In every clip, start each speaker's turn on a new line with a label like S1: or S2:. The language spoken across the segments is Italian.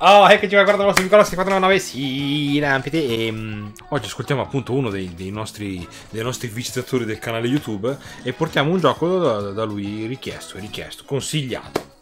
S1: Oh, eccoci qua, guarda il vostro piccolo 499, sì, rampite. E um, oggi ascoltiamo appunto uno dei, dei, nostri, dei, nostri, visitatori del canale YouTube e portiamo un gioco da, da lui richiesto, richiesto, consigliato.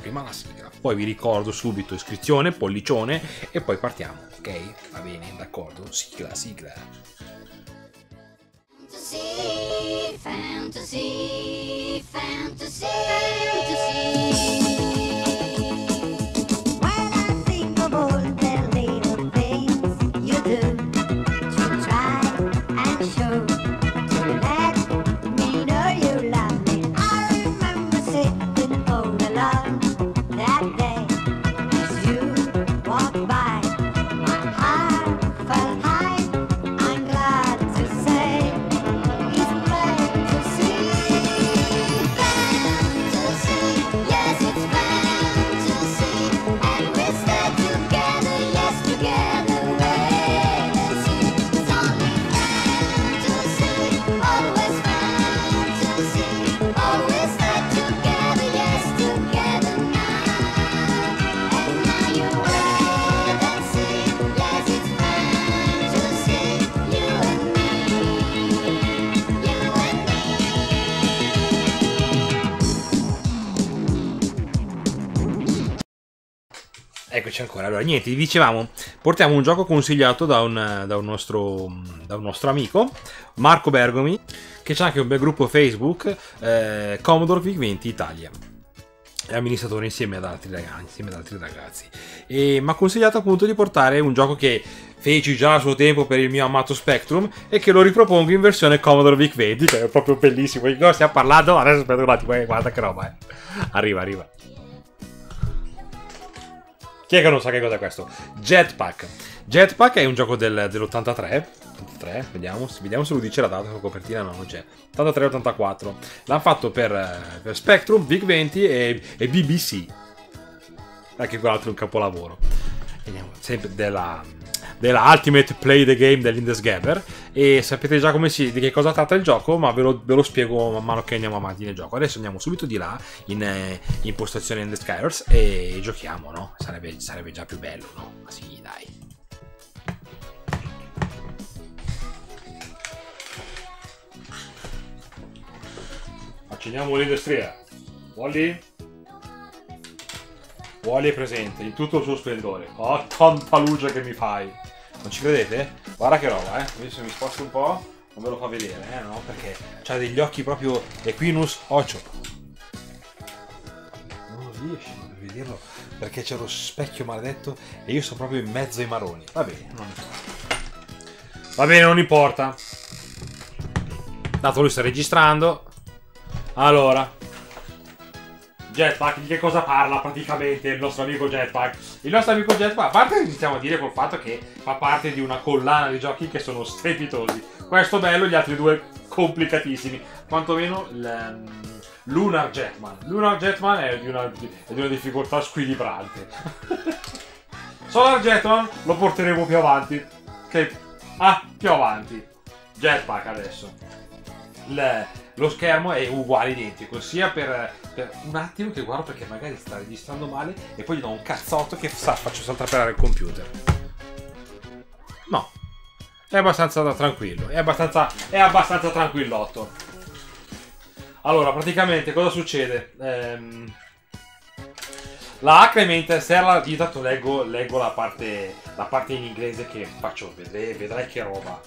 S1: Prima la sigla, poi vi ricordo subito iscrizione, pollicione e poi partiamo, ok? Va bene, d'accordo, sigla, sigla. Fantasy, fantasy, fantasy. Eccoci ancora. Allora, niente, vi dicevamo, portiamo un gioco consigliato da un, da un, nostro, da un nostro, amico, Marco Bergomi, che c'ha anche un bel gruppo Facebook, eh, Commodore VIC-20 Italia. È amministratore insieme ad altri ragazzi. Insieme ad altri ragazzi. E mi ha consigliato appunto di portare un gioco che feci già a suo tempo per il mio amato Spectrum e che lo ripropongo in versione Commodore VIC-20, che è proprio bellissimo. Di cosa stiamo parlando? Adesso aspetta un attimo, eh, guarda che roba, eh. Arriva, arriva. Chi è che non sa che cos'è questo? Jetpack. Jetpack è un gioco del, dell'83. 83, vediamo, vediamo, se lo dice la data, la copertina no, non c'è. 83-84. L'hanno fatto per, per, Spectrum, VIC-20 e, e BBC. Anche quell'altro è un capolavoro. Vediamo, sempre della della Ultimate Play the Game dell'Indesgaber e sapete già si, di che cosa tratta il gioco ma ve lo, ve lo, spiego man mano che andiamo avanti nel gioco. Adesso andiamo subito di là in eh, impostazione in The Skyers e giochiamo no? Sarebbe, sarebbe già più bello no? Ma sì dai. Accendiamo l'industria. Wally Wally è presente in tutto il suo splendore. Oh tanta luce che mi fai non ci credete? Guarda che roba, eh. Adesso mi sposto un po', non ve lo fa vedere, eh, no? Perché ha degli occhi proprio Equinus Ocio. Non riesci a vederlo perché c'è lo specchio maledetto e io sono proprio in mezzo ai maroni. Va bene, non importa. Va bene, non importa. Dato lui sta registrando. Allora, Jetpack, di che cosa parla praticamente il nostro amico Jetpack? Il nostro amico Jetpack, a parte iniziamo a dire col fatto che fa parte di una collana di giochi che sono strepitosi. Questo bello, gli altri due complicatissimi. Quantomeno Lunar Jetman. Lunar Jetman è di una, è di una difficoltà squilibrante. Solar Jetman lo porteremo più avanti. Che... Ah, più avanti. Jetpack adesso. Le, lo schermo è uguale, identico, sia per, per, un attimo che guardo perché magari sta registrando male e poi gli do un cazzotto che sa, faccio saltare il computer. No, è abbastanza tranquillo, è abbastanza, è abbastanza tranquillotto. Allora, praticamente cosa succede? Ehm, la Acme Interstellar, io tanto leggo, leggo la, parte, la parte in inglese che faccio vedere, vedrai che roba.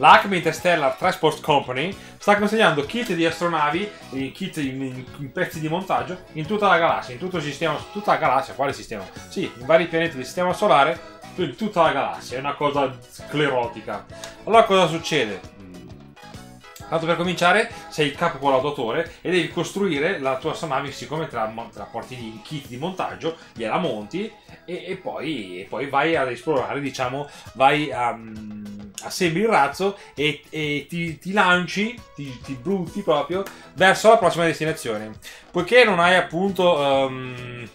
S1: La Interstellar Transport Company sta consegnando kit di astronavi, kit in, in, in, pezzi di montaggio in tutta la galassia, in tutto il sistema, tutta la galassia, quale sistema? Sì, in vari pianeti del sistema solare, in tutta la galassia, è una cosa sclerotica. Allora cosa succede? Tanto per cominciare, sei il capo collaudatore e devi costruire la tua astronavi, siccome te la, te la porti in kit di montaggio, gliela monti e, e, poi, e poi, vai ad esplorare, diciamo, vai a, um, assembli il razzo e, e ti, ti, lanci, ti, ti, brutti proprio verso la prossima destinazione. Poiché non hai appunto... Um,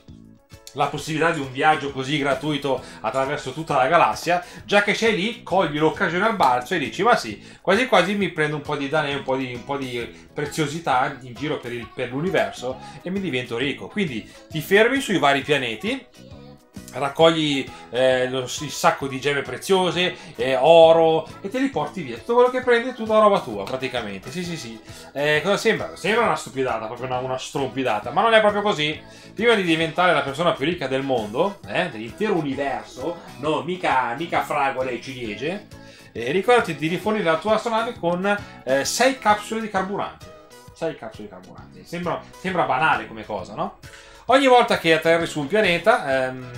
S1: la possibilità di un viaggio così gratuito attraverso tutta la galassia, già che sei lì, cogli l'occasione al balzo e dici, ma sì, quasi quasi mi prendo un po' di danè, un po' di, un po' di preziosità in giro per, il, per l'universo e mi divento ricco. Quindi ti fermi sui vari pianeti raccogli eh, lo, il sacco di gemme preziose, eh, oro e te li porti via. Tutto quello che prendi è tutta roba tua, praticamente. Sì, sì, sì. Eh, cosa sembra? Sembra una stupidata, proprio una, una, strompidata, ma non è proprio così. Prima di diventare la persona più ricca del mondo, eh, dell'intero universo, no, mica, mica fragola e ciliegie, eh, ricordati di rifornire la tua astronave con 6 eh, capsule di carburante. 6 capsule di carburante. Sembra, sembra banale come cosa, no? Ogni volta che atterri su un pianeta, ehm,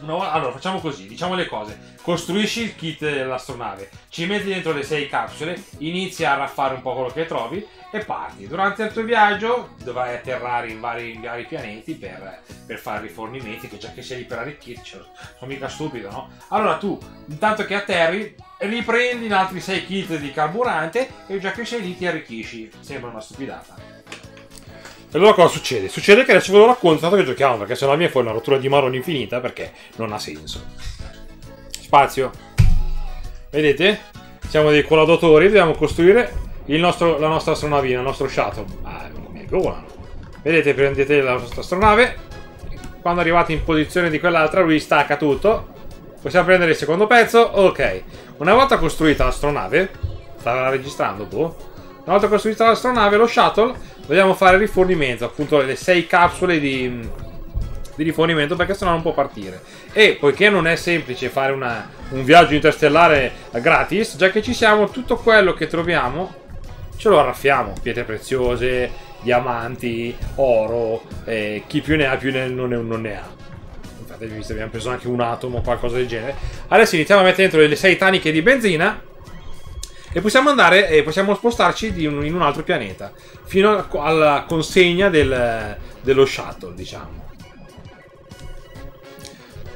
S1: No, allora facciamo così, diciamo le cose. Costruisci il kit dell'astronave, ci metti dentro le sei capsule, inizi a raffare un po' quello che trovi e parti. Durante il tuo viaggio dovrai atterrare in vari, in vari pianeti per, per, fare rifornimenti, che già che sei lì per arricchirci, sono mica stupido, no? Allora tu, intanto che atterri, riprendi altri sei kit di carburante e già che sei lì ti arricchisci. Sembra una stupidata. Allora cosa succede? Succede che adesso ve lo racconto tanto che giochiamo, perché se no mi è fuori una rottura di marrone infinita, perché non ha senso. Spazio. Vedete? Siamo dei collaboratori, dobbiamo costruire nostro, la nostra astronavina, il nostro shuttle. Ah, mi volano. Vedete, prendete la nostra astronave, quando arrivate in posizione di quell'altra lui stacca tutto. Possiamo prendere il secondo pezzo, ok. Una volta costruita l'astronave, stava registrando, boh. Una volta costruita l'astronave, lo shuttle Dobbiamo fare rifornimento, appunto le 6 capsule di, di, rifornimento perché sennò non può partire. E poiché non è semplice fare una, un viaggio interstellare gratis, già che ci siamo, tutto quello che troviamo ce lo arraffiamo. Pietre preziose, diamanti, oro, eh, chi più ne ha più ne, non, ne, non ne ha. Infatti abbiamo preso anche un atomo o qualcosa del genere. Adesso iniziamo a mettere dentro le 6 taniche di benzina e possiamo andare e possiamo spostarci un, in un altro pianeta fino alla consegna del, dello shuttle, diciamo.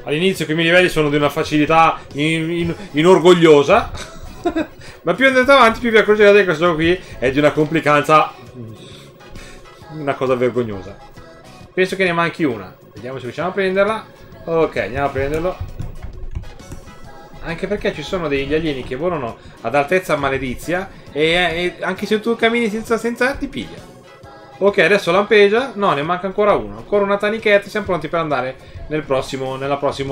S1: All'inizio i miei livelli sono di una facilità in, in, inorgogliosa, ma più andate avanti più vi accorgerete che questo qui è di una complicanza, una cosa vergognosa. Penso che ne manchi una. Vediamo se riusciamo a prenderla. Ok, andiamo a prenderlo. Anche perché ci sono degli alieni che volano ad altezza maledizia e, e anche se tu cammini senza, senza ti piglia. Ok, adesso lampeggia. No, ne manca ancora uno. Ancora una tanichetta. Siamo pronti per andare nel prossimo,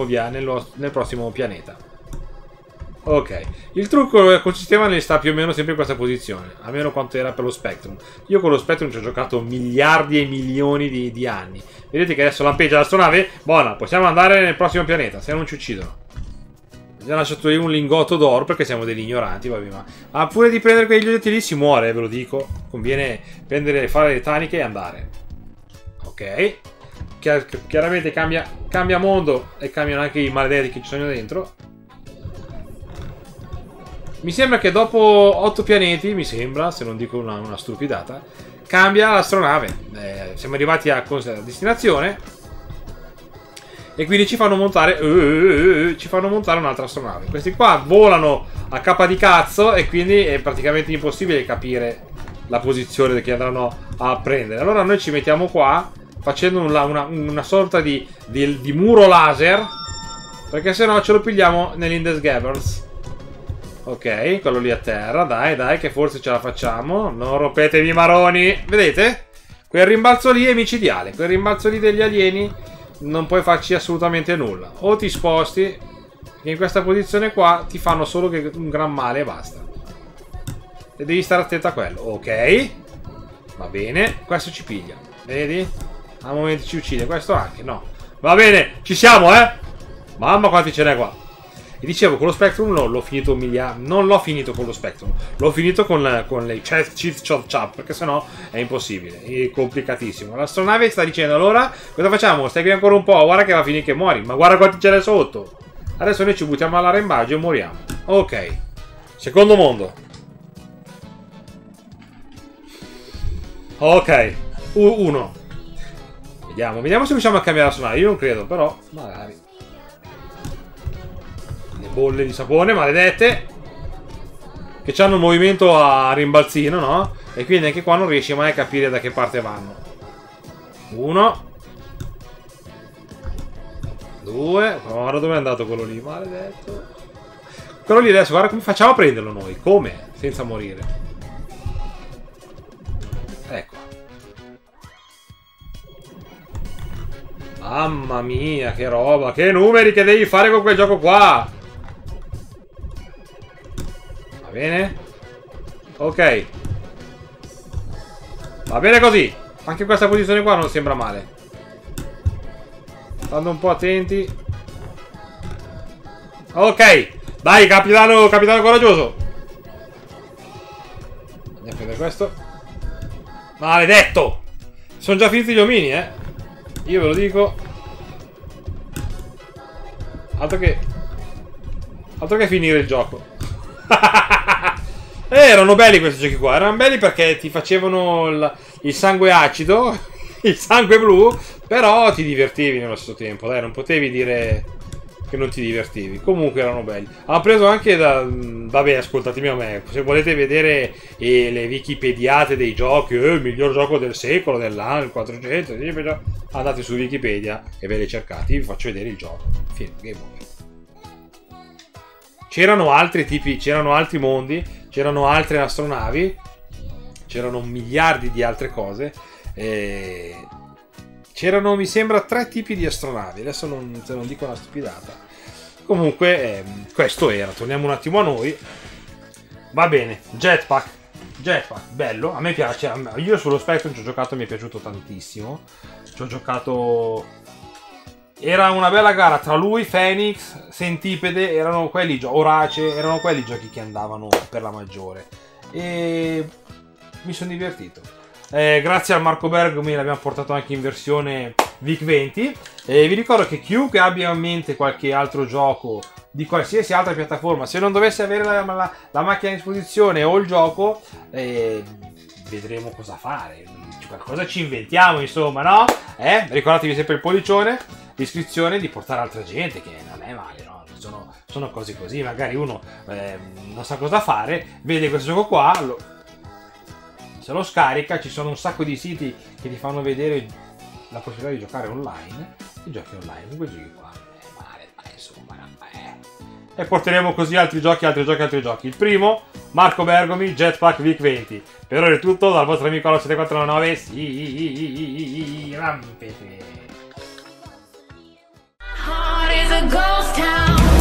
S1: via, nello, nel prossimo pianeta. Ok, il trucco consisteva nel stare più o meno sempre in questa posizione, almeno quanto era per lo Spectrum. Io con lo Spectrum ci ho giocato miliardi e milioni di, di anni. Vedete che adesso lampeggia l'astronave? Buona, possiamo andare nel prossimo pianeta, se non ci uccidono. Ha lasciato lì un lingotto d'oro perché siamo degli ignoranti, vabbè, ma... ma pure di prendere quegli oggetti lì si muore, ve lo dico. Conviene prendere, fare le taniche e andare. Ok. chiaramente cambia, cambia mondo e cambiano anche i maledetti che ci sono dentro. Mi sembra che dopo 8 pianeti, mi sembra, se non dico una, una stupidata, cambia l'astronave. Eh, siamo arrivati a, a destinazione e quindi ci fanno montare uh, ci fanno montare un'altra astronave questi qua volano a capa di cazzo e quindi è praticamente impossibile capire la posizione che andranno a prendere. Allora noi ci mettiamo qua facendo una, una, una sorta di, di, di, muro laser perché se no ce lo pigliamo nell'Indes Gabbers ok quello lì a terra dai dai che forse ce la facciamo. Non rompetevi i maroni. Vedete? Quel rimbalzo lì è micidiale quel rimbalzo lì degli alieni non puoi farci assolutamente nulla. O ti sposti, che in questa posizione qua ti fanno solo un gran male e basta. E devi stare attento a quello. Ok. Va bene. Questo ci piglia. Vedi? A momenti ci uccide. Questo anche. No. Va bene. Ci siamo, eh. Mamma quanti ce n'è qua. E dicevo, con lo Spectrum non l'ho finito miliardi. Non l'ho finito con lo Spectrum. L'ho finito con, con le cheat chop chop. Perché sennò è impossibile. È complicatissimo. L'astronave sta dicendo: allora, cosa facciamo? Stai qui ancora un po'. Guarda che va a finire che muori. Ma guarda quanti ce n'è sotto. Adesso noi ci buttiamo all'arrembaggio e moriamo. Ok. Secondo mondo. Ok. U uno. Vediamo, vediamo se riusciamo a cambiare la sonata. Io non credo, però magari bolle di sapone, maledette. Che hanno un movimento a rimbalzino, no? E quindi anche qua non riesci mai a capire da che parte vanno. Uno. Due. Guarda dove è andato quello lì, maledetto. Quello lì adesso, guarda come facciamo a prenderlo noi. Come? Senza morire. Ecco. Mamma mia, che roba, che numeri che devi fare con quel gioco qua. Bene? Ok. Va bene così. Anche questa posizione qua non sembra male. Stando un po' attenti. Ok. Dai, capitano, capitano coraggioso. Andiamo a prendere questo. Maledetto! Sono già finiti gli omini, eh. Io ve lo dico. Altro che... Altro che finire il gioco. eh, erano belli questi giochi qua. Erano belli perché ti facevano il, il sangue acido, il sangue blu, però ti divertivi nello stesso tempo. Dai, non potevi dire che non ti divertivi. Comunque erano belli. Ha preso anche da... Vabbè, ascoltatemi a me. Se volete vedere eh, le wikipediate dei giochi, eh, il miglior gioco del secolo, dell'anno, il 400, andate su Wikipedia e ve le cercate. Vi faccio vedere il gioco. Film, game over. C'erano altri tipi, c'erano altri mondi, c'erano altre astronavi, c'erano miliardi di altre cose. Eh, C'erano, mi sembra, tre tipi di astronavi. Adesso non, non dico una stupidata. Comunque, eh, questo era. Torniamo un attimo a noi. Va bene, Jetpack. Jetpack, bello. A me piace. Io sullo Spectrum ci ho giocato e mi è piaciuto tantissimo. Ci ho giocato... Era una bella gara tra lui, Phoenix, Sentipede, erano quelli, Orace, erano quelli giochi che andavano per la maggiore. E mi sono divertito. Eh, grazie al Marco Bergomi l'abbiamo portato anche in versione VIC-20. E vi ricordo che chiunque abbia in mente qualche altro gioco di qualsiasi altra piattaforma, se non dovesse avere la, la, la macchina a disposizione o il gioco, eh, vedremo cosa fare. Qualcosa ci inventiamo, insomma, no? Eh? Ricordatevi sempre il pollicione, l'iscrizione di portare altra gente, che non è male, no? Sono, sono cose così, magari uno eh, non sa cosa fare, vede questo gioco qua, lo, se lo scarica ci sono un sacco di siti che ti fanno vedere la possibilità di giocare online e giochi online con quei giochi qua è male ma insomma eh. e porteremo così altri giochi altri giochi altri giochi il primo Marco Bergomi Jetpack Vic 20 per ora è tutto dal vostro amico 7499 sì rampete The ghost town.